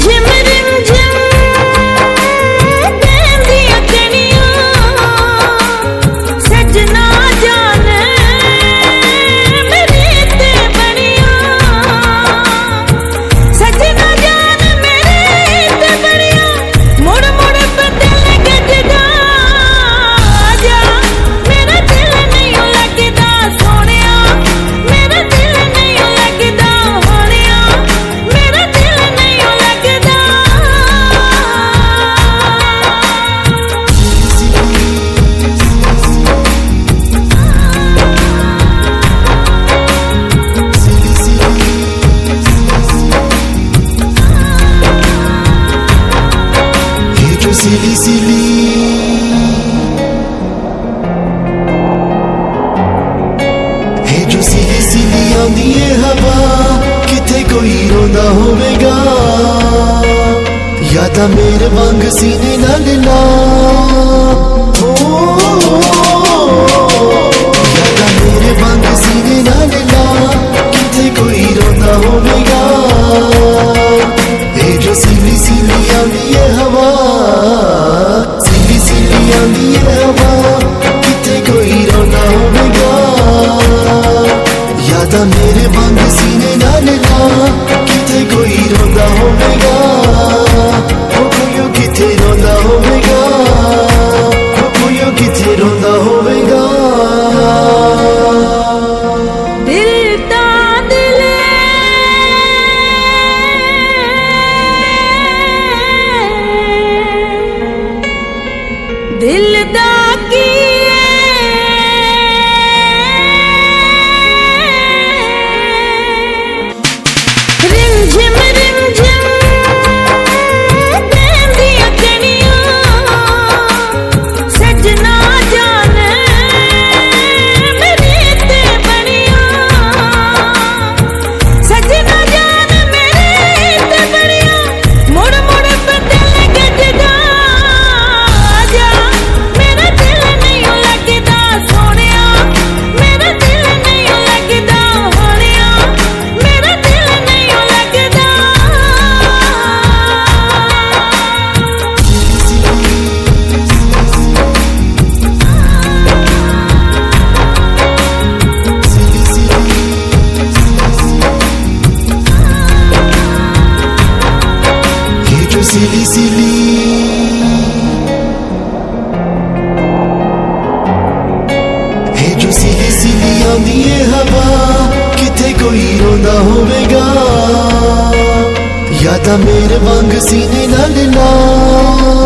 Jimmy. Silly silly ਹੈ ਜੋ ਸਿਲੀ ਸਿਲੀ ਆਉਂਦੀ ਏ ਹਵਾ ਕਿਤੇ ਕੋਈ ਰੋਂਦਾ ਹੋਵੇਗਾ ਯਾ ਤਾਂ ਮੇਰੇ ਵਾਂਗ ਸੀਨੇ ਨਾਲ ਲਾ ਹਵਾ ਕਿਤੇ ਕੋਈ ਰੋਣਾ ਹੋਵੇਗਾ। ਯਾਦਾਂ ਮੇਰੇ ਵਾਂਗ ਸੀ। Sili sili ਜੋ ਸਿਲੀ ਸਿਲੀ ਆਂਦੀ ਏ ਹਵਾ ਕਿਤੇ ਕੋਈ ਰੋਂਦਾ ਹੋਵੇਗਾ ਯਾ ਤਾਂ ਮੇਰੇ ਵਾਂਗ ਸੀਨੇ ਨਾਲ ਲਾ